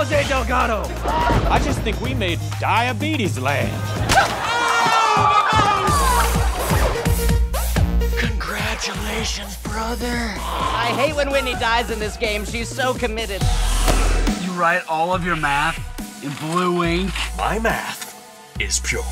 Jose Delgado. I just think we made diabetes land. Congratulations, brother. I hate when Whitney dies in this game. She's so committed. You write all of your math in blue ink? My math is pure.